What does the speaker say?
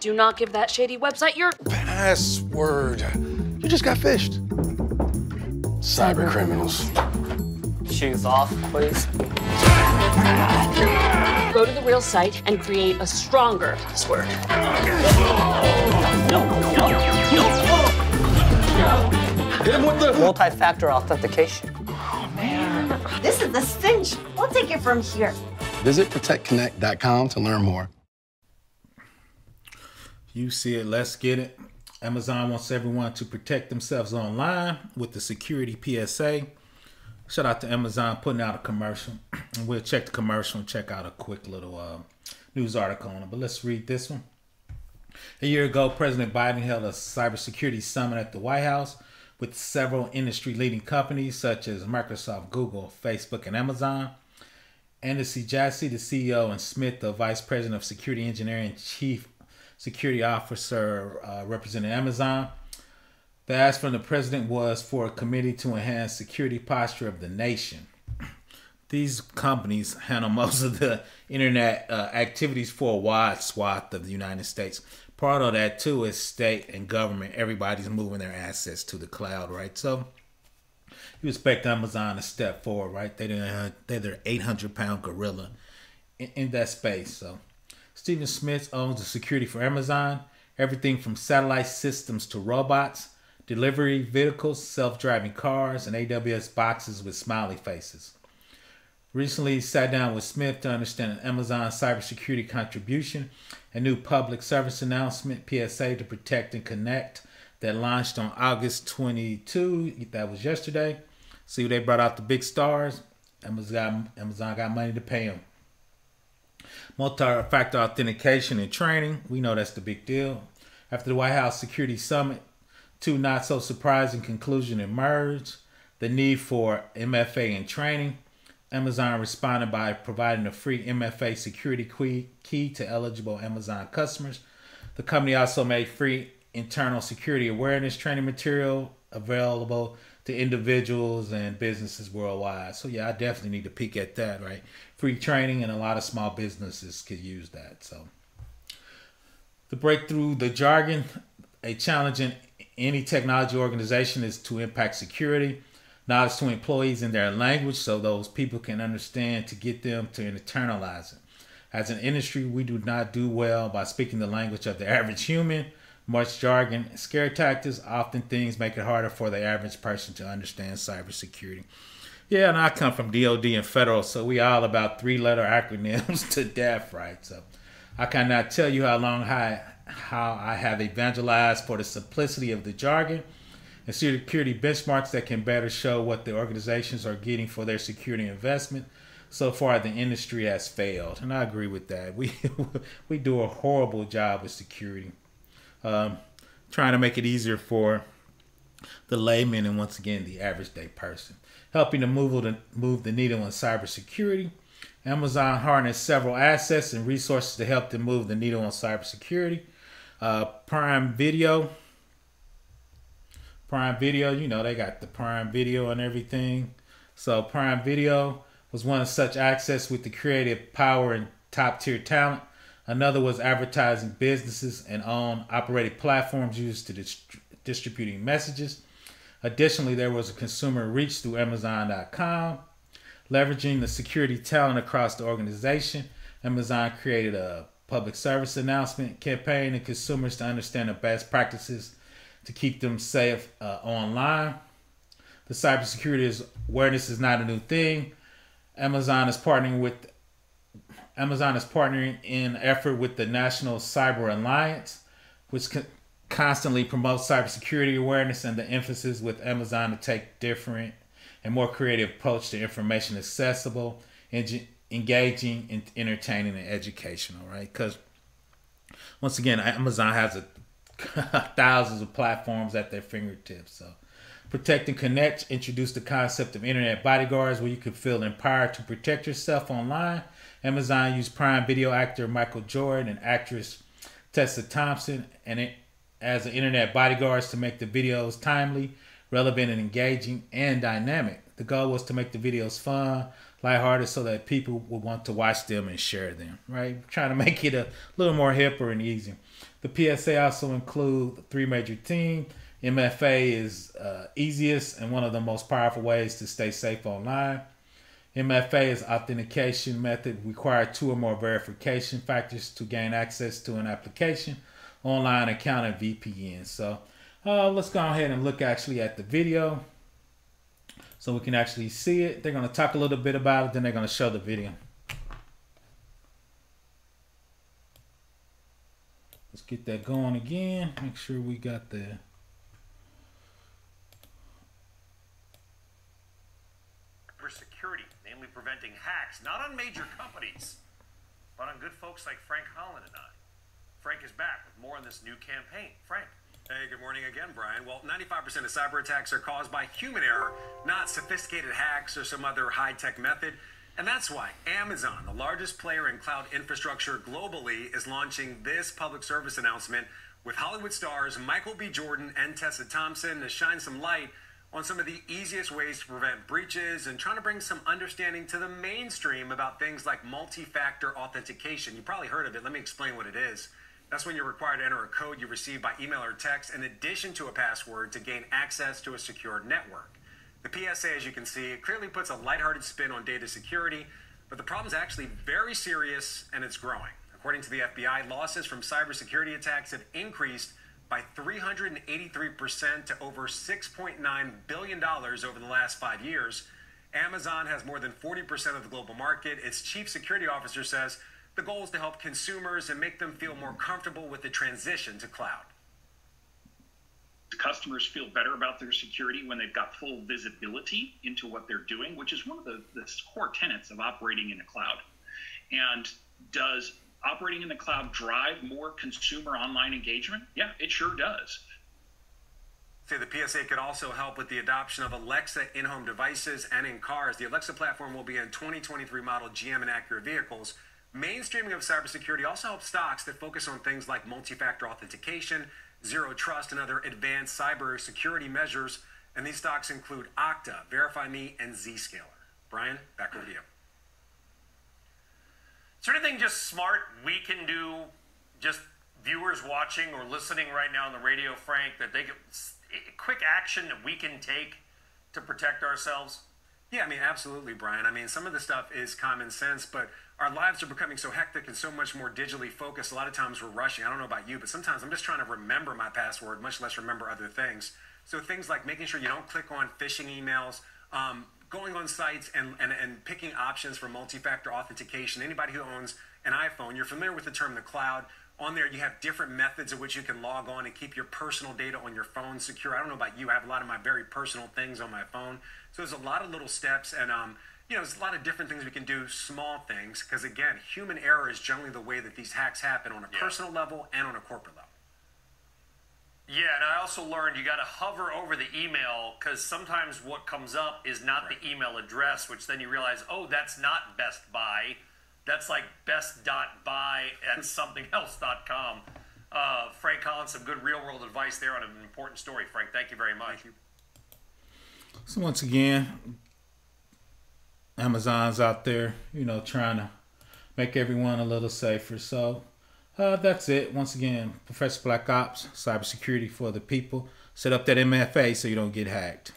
Do not give that shady website your Password. You just got phished. Cyber criminals. Shoes off, please. Go to the real site and create a stronger password. Hit him with the. Multi-factor authentication. Oh man. This is the cinch. We'll take it from here. Visit protectconnect.com to learn more. You see it, let's get it. Amazon wants everyone to protect themselves online with the security PSA. Shout out to Amazon putting out a commercial. We'll check the commercial and check out a quick little uh, news article on it. But let's read this one. A year ago, President Biden held a cybersecurity summit at the White House with several industry leading companies such as Microsoft, Google, Facebook, and Amazon. Anderson Jassy, the CEO, and Schmidt, the Vice President of Security Engineering Chief Security Officer uh, representing Amazon. The ask from the president was for a committee to enhance security posture of the nation. These companies handle most of the internet uh, activities for a wide swath of the United States. Part of that too is state and government. Everybody's moving their assets to the cloud, right? So you expect Amazon to step forward, right? They they're they're 800 pound gorilla in, in that space. So Stephen Schmidt owns the security for Amazon, everything from satellite systems to robots, delivery vehicles, self-driving cars, and AWS boxes with smiley faces. Recently sat down with Schmidt to understand Amazon's cybersecurity contribution, a new public service announcement PSA to protect and connect that launched on August 22. That was yesterday. See, they brought out the big stars. Amazon, Amazon got money to pay them. Multi-factor authentication and training. We know that's the big deal. After the White House Security Summit, two not so surprising conclusions emerged. The need for MFA and training. Amazon responded by providing a free MFA security key to eligible Amazon customers. The company also made free internal security awareness training material available to individuals and businesses worldwide. So yeah, I definitely need to peek at that, right? Free training and a lot of small businesses could use that. So the breakthrough the jargon, a challenge in any technology organization is to impact security, knowledge to employees in their language so those people can understand to get them to internalize it. As an industry, we do not do well by speaking the language of the average human much jargon, scare tactics, often things make it harder for the average person to understand cybersecurity. Yeah, and I come from DOD and federal, so we all about three letter acronyms to death, right? So I cannot tell you how long I, how I have evangelized for the simplicity of the jargon and security benchmarks that can better show what the organizations are getting for their security investment. So far, the industry has failed, and I agree with that. We we do a horrible job with security um, trying to make it easier for the layman and once again the average day person, helping to move the move the needle in cybersecurity. Amazon harnessed several assets and resources to help them move the needle on cybersecurity. Uh, Prime Video, Prime Video, you know they got the Prime Video and everything. So Prime Video was one of such access with the creative power and top tier talent Another was advertising businesses and own operated platforms used to dist- distributing messages. Additionally, there was a consumer reach through Amazon.com. Leveraging the security talent across the organization, Amazon created a public service announcement campaign and consumers to understand the best practices to keep them safe uh, online. The cybersecurity awareness is not a new thing. Amazon is partnering with Amazon is partnering in effort with the National Cyber Alliance, which co- constantly promotes cybersecurity awareness and the emphasis with Amazon to take different and more creative approach to information accessible, en- engaging, entertaining, and educational. Right? Because once again, Amazon has a, thousands of platforms at their fingertips. So. Protect and Connect introduced the concept of internet bodyguards where you can feel empowered to protect yourself online Amazon used Prime Video actor Michael Jordan and actress Tessa Thompson and it as an internet bodyguards to make the videos timely, relevant, and engaging and dynamic. The goal was to make the videos fun, lighthearted so that people would want to watch them and share them, right? Trying to make it a little more hipper and easier. The PSA also include three major teams. MFA is uh, easiest and one of the most powerful ways to stay safe online. MFA is authentication method require two or more verification factors to gain access to an application, online account, and VPN. So uh, let's go ahead and look actually at the video so we can actually see it. They're going to talk a little bit about it, then they're going to show the video. Let's get that going again. Make sure we got the security, namely preventing hacks, not on major companies, but on good folks like Frank Holland and I. Frank is back with more on this new campaign. Frank. Hey, good morning again, Brian. Well, 95% of cyber attacks are caused by human error, not sophisticated hacks or some other high tech method. And that's why Amazon, the largest player in cloud infrastructure globally, is launching this public service announcement with Hollywood stars Michael B. Jordan and Tessa Thompson to shine some light on some of the easiest ways to prevent breaches and trying to bring some understanding to the mainstream about things like multi factor authentication. You probably heard of it. Let me explain what it is. That's when you're required to enter a code you receive by email or text in addition to a password to gain access to a secured network. The PSA, as you can see, it clearly puts a lighthearted spin on data security, but the problem is actually very serious and it's growing. According to the FBI, losses from cybersecurity attacks have increased by 383% to over $6.9 billion over the last five years. Amazon has more than 40% of the global market. Its chief security officer says the goal is to help consumers and make them feel more comfortable with the transition to cloud. Customers feel better about their security when they've got full visibility into what they're doing, which is one of the, the core tenets of operating in the cloud. And does operating in the cloud drive more consumer online engagement? Yeah, it sure does. Say the PSA could also help with the adoption of Alexa in home devices and in cars. The Alexa platform will be in 2023 model GM and Acura vehicles. Mainstreaming of cybersecurity also helps stocks that focus on things like multi factor authentication, zero trust, and other advanced cybersecurity measures. And these stocks include Okta, VerifyMe, and Zscaler. Brian, back over to you. Is there anything just smart we can do, just viewers watching or listening right now on the radio, Frank, that they can, quick action that we can take to protect ourselves? Yeah, I mean, absolutely, Brian. I mean, some of the stuff is common sense, but our lives are becoming so hectic and so much more digitally focused. A lot of times we're rushing. I don't know about you, but sometimes I'm just trying to remember my password, much less remember other things. So things like making sure you don't click on phishing emails, um, going on sites and, and, and picking options for multi-factor authentication. Anybody who owns an iPhone, you're familiar with the term the cloud. On there, you have different methods of which you can log on and keep your personal data on your phone secure. I don't know about you, I have a lot of my very personal things on my phone. So there's a lot of little steps, and um, you know, there's a lot of different things we can do, small things, because again, human error is generally the way that these hacks happen on a yeah. personal level and on a corporate level. Yeah, and I also learned you got to hover over the email because sometimes what comes up is not right. the email address, which then you realize, oh, that's not Best Buy. That's like best.buy at somethingelse.com. Uh, Frank Collins, some good real world advice there on an important story. Frank, thank you very much. You. So, once again, Amazon's out there, you know, trying to make everyone a little safer. So, uh, that's it. Once again, Professor Black Ops, cybersecurity for the people. Set up that MFA so you don't get hacked.